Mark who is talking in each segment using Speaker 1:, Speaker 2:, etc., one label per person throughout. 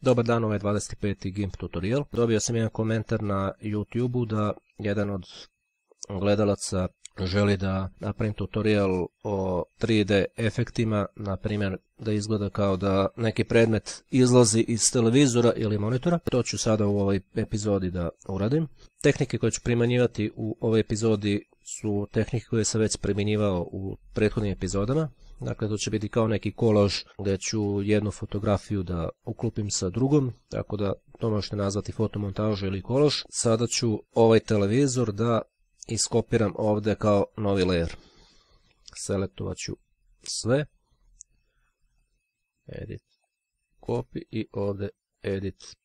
Speaker 1: Dobar dan, ovo je 25. GIMP tutorial. Dobio sam jedan komentar na YouTube-u da jedan od gledalaca želi da napravim tutorial o 3D efektima, na primjer da izgleda kao da neki predmet izlazi iz televizora ili monitora. To ću sada u ovoj epizodi da uradim. Tehnike koje ću primjenjivati u ovoj epizodi su tehnike koje sam već primjenjivao u prethodnim epizodama. Dakle, to će biti kao neki kolaž gdje ću jednu fotografiju da uklupim sa drugom, tako da to možete nazvati fotomontažu ili kolaž. Sada ću ovaj televizor da iskopiram ovdje kao novi layer. Selektovat ću sve. Edit copy i ovdje edit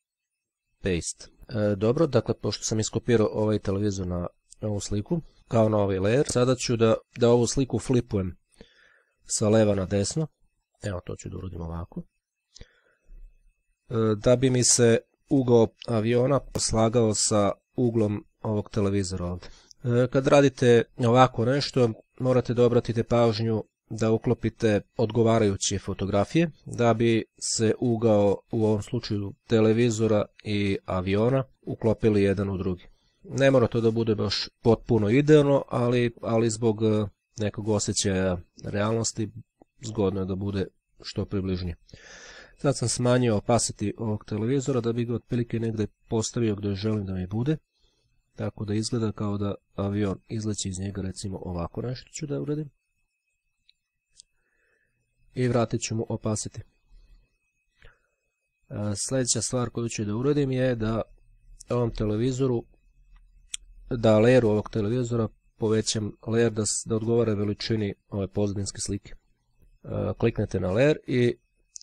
Speaker 1: paste. E, dobro, dakle, pošto sam iskopirao ovaj televizor na ovu sliku, kao novi layer, sada ću da, da ovu sliku flipujem sa leva na desno. Evo, to ću da uradim ovako. E, da bi mi se ugao aviona poslagao sa uglom ovog televizora ovdje. E, kad radite ovako nešto, morate da obratite pažnju da uklopite odgovarajuće fotografije, da bi se ugao u ovom slučaju televizora i aviona uklopili jedan u drugi. Ne mora to da bude baš potpuno idealno, ali, ali zbog e, nekog osjećaja realnosti zgodno je da bude što približnije. Sad sam smanjio opacity ovog televizora da bi ga otprilike negdje postavio gdje želim da mi bude. Tako da izgleda kao da avion izleći iz njega, recimo ovako nešto ću da uradim. I vratit ću mu opasiti. E, sljedeća stvar koju ću da uradim je da ovom televizoru, da leru ovog televizora povećam layer da, da odgovara veličini ove pozadinske slike. E, kliknete na layer i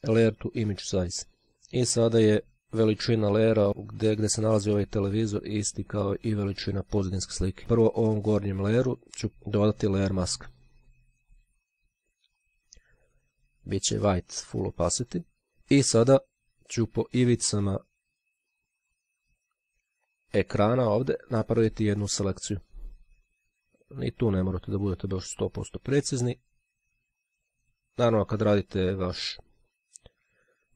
Speaker 1: layer to image size. I sada je veličina lera gdje, gdje se nalazi ovaj televizor isti kao i veličina pozadinske slike. Prvo ovom gornjem leru ću dodati layer mask. Biće white full opacity. I sada ću po ivicama ekrana ovdje napraviti jednu selekciju. Ni tu ne morate da budete baš 100% precizni. Naravno kad radite vaš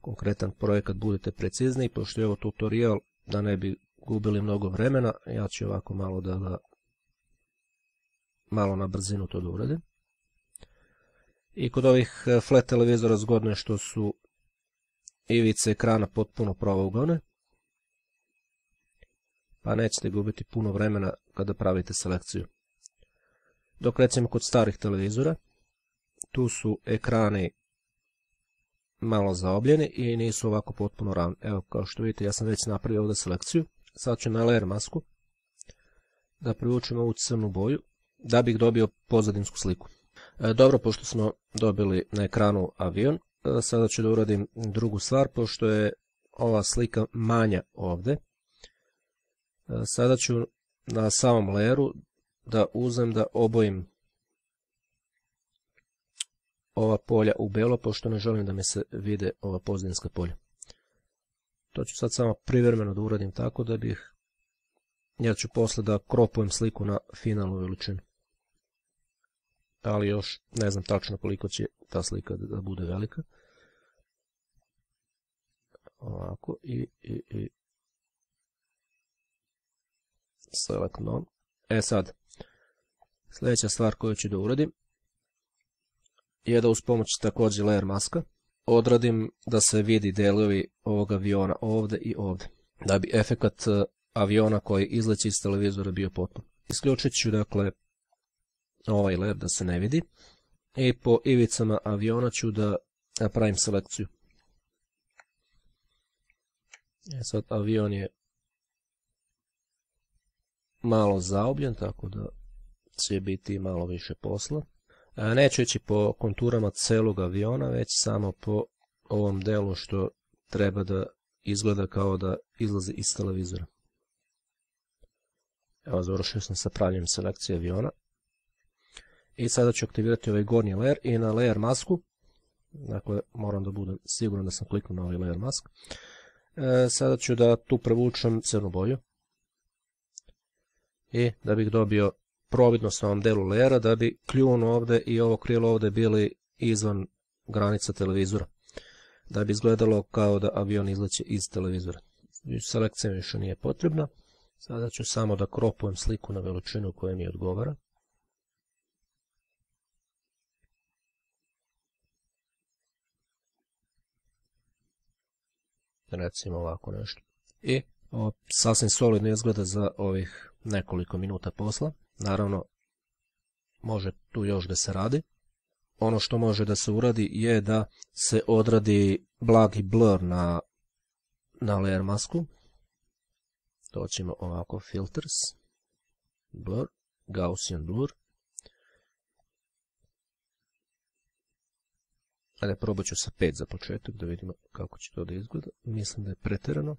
Speaker 1: konkretan projekat budete precizniji, pošto je ovo tutorial da ne bi gubili mnogo vremena, ja ću ovako malo da ga malo na brzinu to da uradim. I kod ovih e, flat televizora zgodno je što su ivice ekrana potpuno pravougalne, pa nećete gubiti puno vremena kada pravite selekciju. Dok recimo kod starih televizora, tu su ekrani malo zaobljeni i nisu ovako potpuno ravni. Evo, kao što vidite, ja sam već napravio ovdje selekciju. Sad ću na layer masku da privučem ovu crnu boju da bih dobio pozadinsku sliku. E, dobro, pošto smo dobili na ekranu avion, e, sada ću da uradim drugu stvar, pošto je ova slika manja ovdje. E, sada ću na samom layeru da uzem da obojim ova polja u belo, pošto ne želim da mi se vide ova pozadinska polja. To ću sad samo privremeno da uradim tako da bih, ja ću posle da kropujem sliku na finalnu veličinu. Ali još ne znam tačno koliko će ta slika da bude velika. Ovako i, i, i select none. E sad, sljedeća stvar koju ću da uradim, je da uz pomoć također layer maska odradim da se vidi delovi ovog aviona ovdje i ovdje, da bi efekat e, aviona koji izleći iz televizora bio potpun. Isključit ću dakle ovaj layer da se ne vidi i po ivicama aviona ću da napravim selekciju. E sad avion je malo zaobljen, tako da će biti malo više posla. Neću ići po konturama celog aviona, već samo po ovom delu što treba da izgleda kao da izlazi iz televizora. Evo, završio sam sa pravljenjem selekcije aviona. I sada ću aktivirati ovaj gornji layer i na layer masku. Dakle, moram da budem siguran da sam kliknuo na ovaj layer mask. E, sada ću da tu prevučem crnu boju. I da bih dobio providnost na ovom delu lera da bi kljun ovdje i ovo krilo ovdje bili izvan granica televizora. da bi izgledalo kao da avion izleće iz televizora. Selekcija više nije potrebna. Sada ću samo da kropujem sliku na veličinu koja mi odgovara. Recimo ovako nešto. I sasvim solidno izgleda za ovih nekoliko minuta posla. Naravno, može tu još da se radi. Ono što može da se uradi je da se odradi blagi blur na, na layer masku. To ćemo ovako filters, blur, Gaussian blur. Ajde, probat ću sa 5 za početak da vidimo kako će to da izgleda. Mislim da je preterano.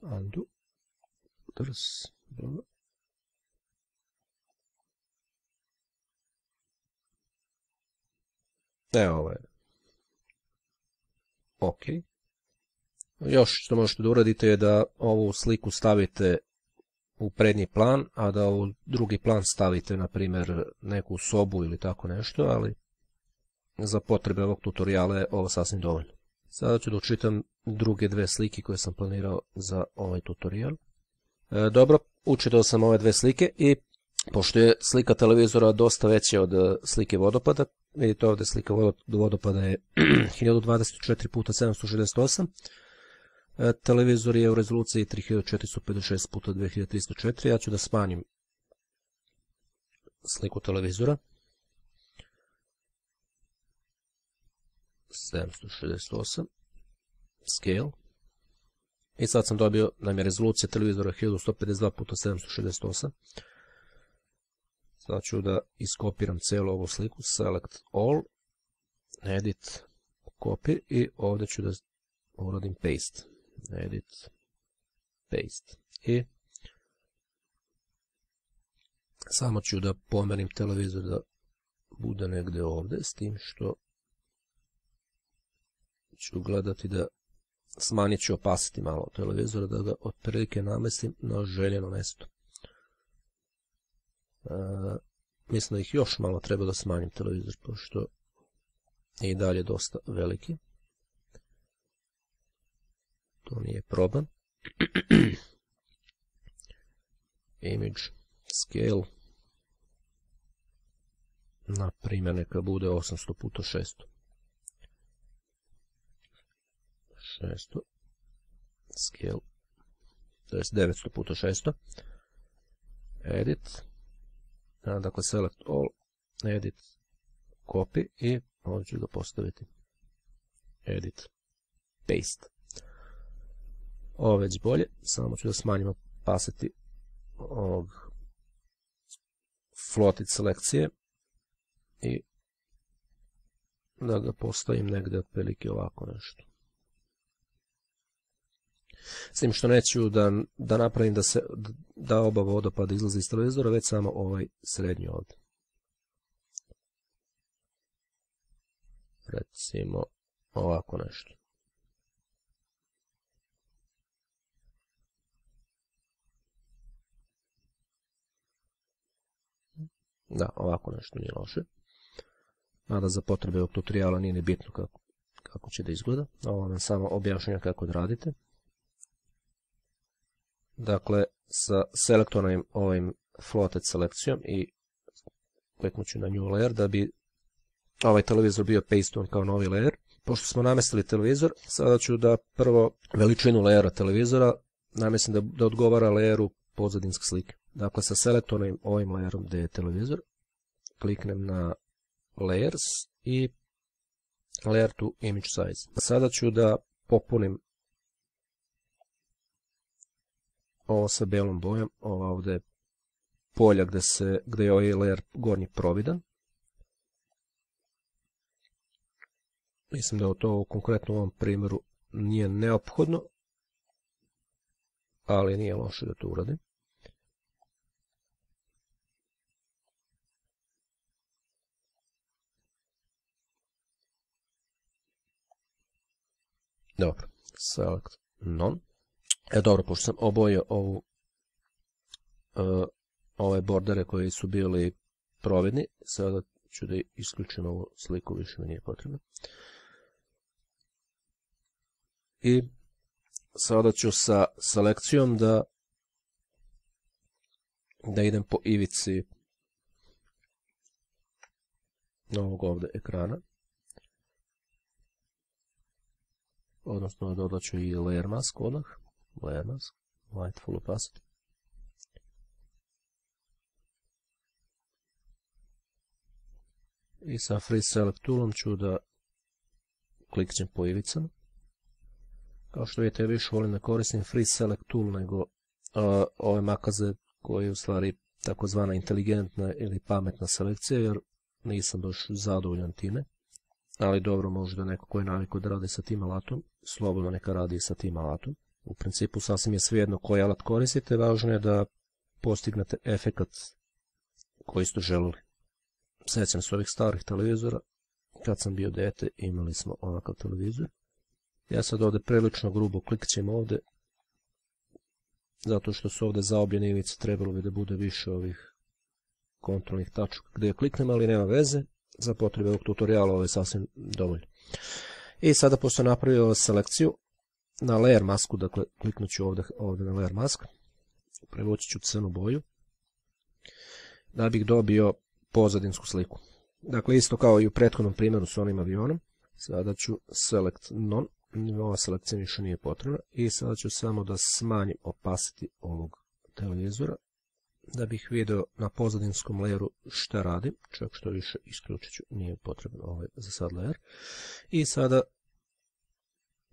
Speaker 1: Undo, filters, blur. Evo ovo je. Ok. Još što možete da uradite je da ovu sliku stavite u prednji plan, a da u drugi plan stavite, na primjer, neku sobu ili tako nešto, ali za potrebe ovog tutoriala je ovo sasvim dovoljno. Sada ću da učitam druge dve slike koje sam planirao za ovaj tutorial. E, dobro, učitao sam ove dve slike i pošto je slika televizora dosta veća od e, slike vodopada, vidite ovdje slika vodopada je 1024 x 768, televizor je u rezoluciji 3456 x 2304, ja ću da smanjim sliku televizora. 768 scale i sad sam dobio nam je rezolucija televizora 1152 x 768 Sad ću da iskopiram celu ovu sliku, select all, edit, copy i ovdje ću da uradim paste. Edit, paste. I samo ću da pomerim televizor da bude negdje ovdje, s tim što ću gledati da smanjit ću opasiti malo televizora, da ga otprilike namestim na željeno mjesto. E, mislim da ih još malo treba da smanjim televizor, pošto je i dalje dosta veliki. To nije problem. Image scale. Na primjer, neka bude 800 puta 600. 600. Scale. To je 900 puta 600. Edit dakle select all, edit, copy i ovdje ću ga postaviti edit, paste. Ovo već bolje, samo ću da smanjimo pasati ovog floated selekcije i da ga postavim negdje otprilike ovako nešto. S tim što neću da, da napravim da, se, da oba vodopada izlazi iz televizora, već samo ovaj srednji ovdje. Recimo ovako nešto. Da, ovako nešto nije loše. Mada za potrebe ovog tutoriala nije ni bitno kako, kako će da izgleda. Ovo nam samo objašnjava kako da radite. Dakle, sa selektornim ovim floated selekcijom i kliknut ću na new layer da bi ovaj televizor bio pasted kao novi layer. Pošto smo namestili televizor, sada ću da prvo veličinu layera televizora namestim da, da odgovara layeru pozadinske slike. Dakle, sa selektornim ovim layerom gdje je televizor, kliknem na layers i layer to image size. Sada ću da popunim ovo sa belom bojom, ova ovdje je polja gdje, se, gdje je ovaj layer gornji providan. Mislim da to konkretno u ovom primjeru nije neophodno, ali nije loše da to uradim. Dobro, select none. E dobro, pošto sam obojio ovu, uh, ove bordere koji su bili providni, sada ću da isključim ovu sliku, više mi nije potrebno. i sada ću sa selekcijom da da idem po ivici novog ovdje ekrana. Odnosno dodat ću i layer mask odmah. Layer mask, white full opacity. I sa free select toolom ću da klikćem po ivicama. Kao što vidite, više volim da koristim free select tool nego ove makaze koji je u stvari takozvana inteligentna ili pametna selekcija, jer nisam baš zadovoljan time. Ali dobro, možda neko ko je navikao da radi sa tim alatom, slobodno neka radi sa tim alatom. U principu sasvim je svejedno koji alat koristite, važno je da postignete efekat koji ste želili. Sjećam se ovih starih televizora, kad sam bio dete imali smo ovakav televizor. Ja sad ovdje prilično grubo klikćem ovdje, zato što su ovdje zaobljene ivice, trebalo bi da bude više ovih kontrolnih tačaka gdje kliknem, ali nema veze, za potrebe ovog tutoriala ovo je sasvim dovoljno. I sada pošto napravio selekciju na layer masku, dakle kliknut ću ovdje, ovdje na layer mask, prevući ću crnu boju, da bih dobio pozadinsku sliku. Dakle, isto kao i u prethodnom primjeru s onim avionom, sada ću select non, ova selekcija više nije potrebna i sada ću samo da smanjim opacity ovog televizora da bih vidio na pozadinskom layeru šta radim, čak što više isključit ću, nije potrebno ovaj za sad layer. I sada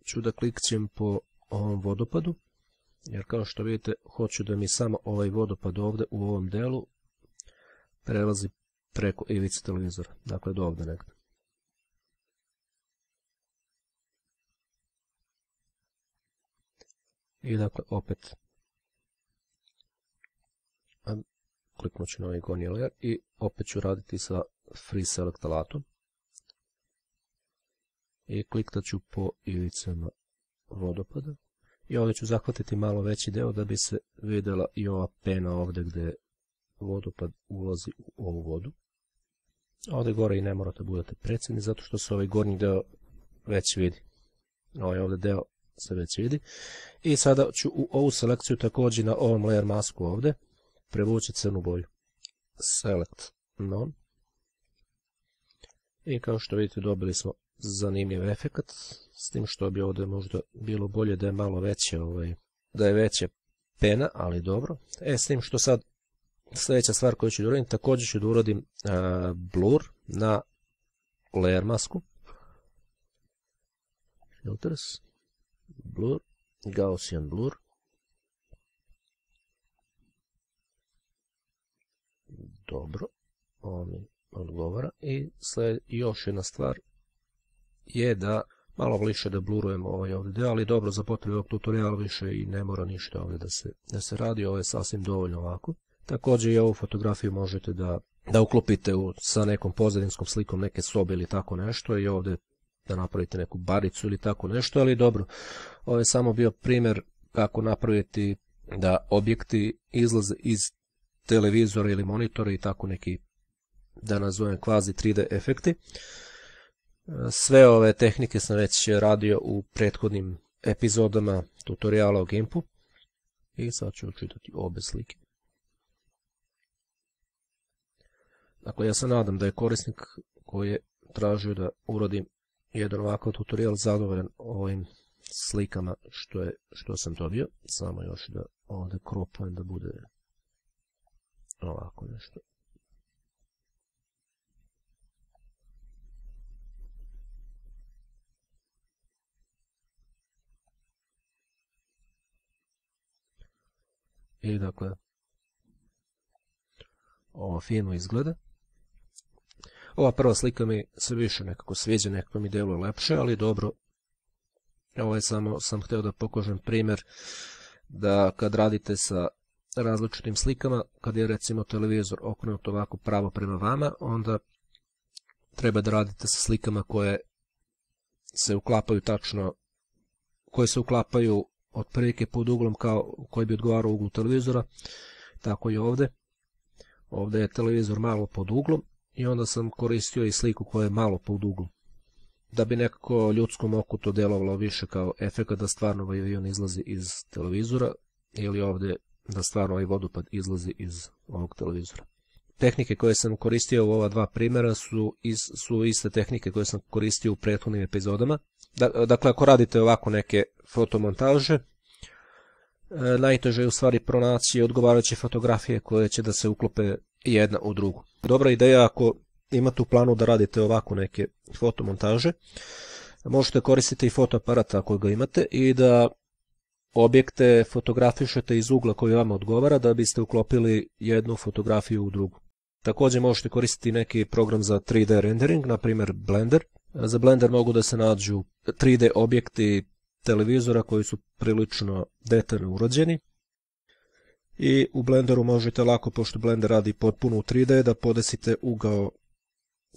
Speaker 1: ću da klikćem po ovom vodopadu, jer kao što vidite hoću da mi samo ovaj vodopad ovdje u ovom delu prelazi preko ivice televizora, dakle do ovdje negdje. I dakle opet kliknut ću na ovaj layer i opet ću raditi sa free select alatom. I kliknut ću po ivicama vodopada. I ovdje ću zahvatiti malo veći deo da bi se vidjela i ova pena ovdje gdje vodopad ulazi u ovu vodu. Ovdje gore i ne morate budete predsjedni zato što se ovaj gornji deo već vidi. Ovaj ovdje deo se već vidi. I sada ću u ovu selekciju također na ovom layer masku ovdje prevući crnu boju. Select non. I kao što vidite dobili smo zanimljiv efekt, s tim što bi ovdje možda bilo bolje da je malo veće, ovaj, da je veće pena, ali dobro. E, s tim što sad sljedeća stvar koju ću da uradim, također ću da uradim blur na layer masku. Filters, blur, Gaussian blur. Dobro, ovo mi odgovara. I sled, još jedna stvar je da malo više da blurujemo ovaj ovdje deo, ali dobro za potrebe ovog tutoriala više i ne mora ništa ovdje da se, da se radi, ovo je sasvim dovoljno ovako. Također i ovu fotografiju možete da, da uklopite u, sa nekom pozadinskom slikom neke sobe ili tako nešto i ovdje da napravite neku baricu ili tako nešto, ali dobro, ovo je samo bio primjer kako napraviti da objekti izlaze iz televizora ili monitora i tako neki, da nazovem kvazi 3D efekti. Sve ove tehnike sam već radio u prethodnim epizodama tutoriala o Gimpu i sad ću učitati obe slike. Dakle, ja se nadam da je korisnik koji je tražio da uradim jedan ovakav tutorial zadovoljan ovim slikama što, što sam dobio. Samo još da ovdje kropujem da bude ovako nešto. I dakle, ovo fino izgleda. Ova prva slika mi se više nekako sviđa, nekako mi deluje lepše, ali dobro. Ovo je samo, sam htio da pokažem primjer da kad radite sa različitim slikama, kad je recimo televizor okrenut ovako pravo prema vama, onda treba da radite sa slikama koje se uklapaju tačno, koje se uklapaju otprilike pod uglom kao koji bi odgovarao uglu televizora, tako i ovdje. Ovdje je televizor malo pod uglom i onda sam koristio i sliku koja je malo pod uglom. da bi nekako ljudskom oku to delovalo više kao efekt da stvarno ovaj avion izlazi iz televizora ili ovde da stvarno ovaj vodopad izlazi iz ovog televizora. Tehnike koje sam koristio u ova dva primjera su, su iste tehnike koje sam koristio u prethodnim epizodama. Da, dakle, ako radite ovako neke fotomontaže, e, najteže je u stvari pronaći odgovarajuće fotografije koje će da se uklope jedna u drugu. Dobra ideja ako imate u planu da radite ovako neke fotomontaže, možete koristiti i fotoaparat ako ga imate i da objekte fotografišete iz ugla koji vam odgovara da biste uklopili jednu fotografiju u drugu. Također možete koristiti neki program za 3D rendering, na primjer Blender. Za Blender mogu da se nađu 3D objekti televizora koji su prilično detaljno urođeni. I u Blenderu možete lako, pošto Blender radi potpuno u 3D, da podesite ugao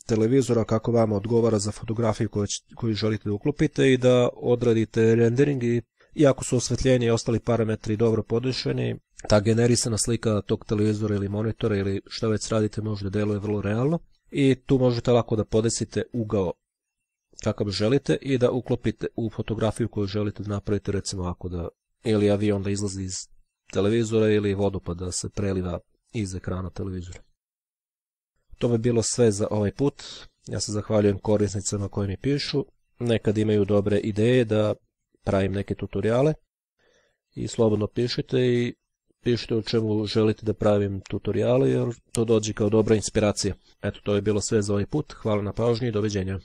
Speaker 1: televizora kako vama odgovara za fotografiju koju, želite da uklopite i da odradite rendering i iako su osvetljenje i ostali parametri dobro podešeni, ta generisana slika tog televizora ili monitora ili šta već radite možda deluje vrlo realno i tu možete lako da podesite ugao kakav želite i da uklopite u fotografiju koju želite da napravite recimo ako da ili avion da izlazi iz televizora ili vodopad da se preliva iz ekrana televizora. To bi bilo sve za ovaj put. Ja se zahvaljujem korisnicama koji mi pišu. Nekad imaju dobre ideje da pravim neke tutoriale i slobodno pišite i pišite o čemu želite da pravim tutoriale jer to dođe kao dobra inspiracija. Eto, to je bilo sve za ovaj put. Hvala na pažnji i doviđenja.